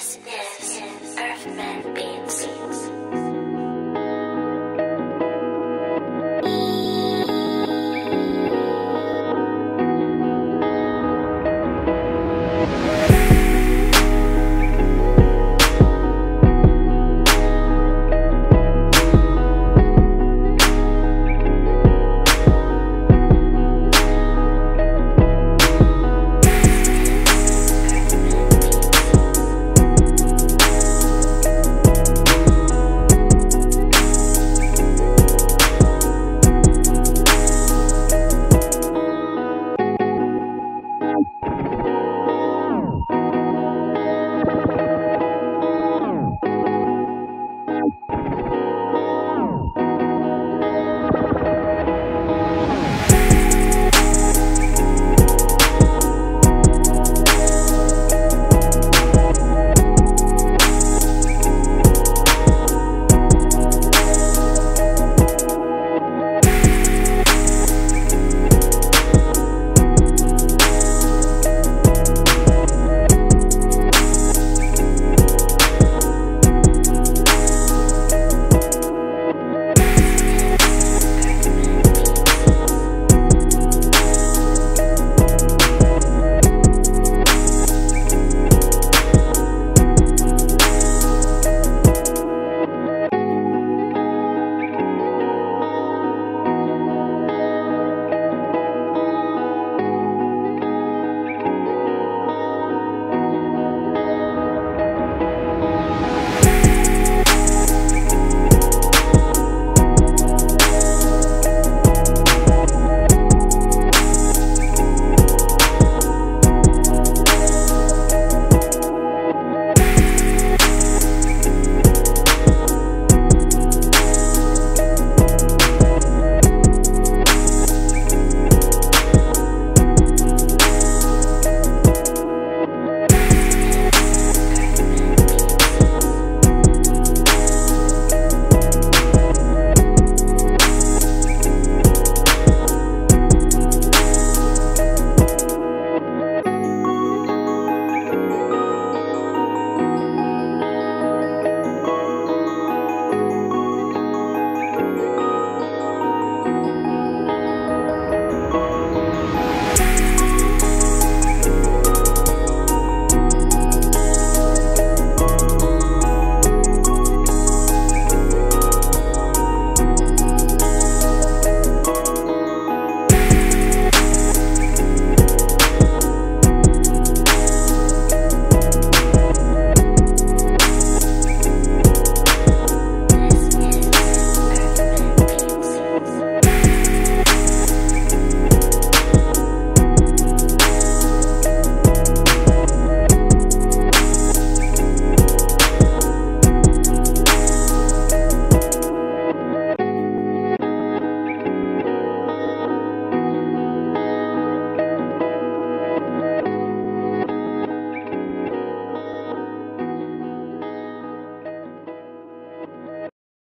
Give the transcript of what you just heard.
This is Earthman Beats.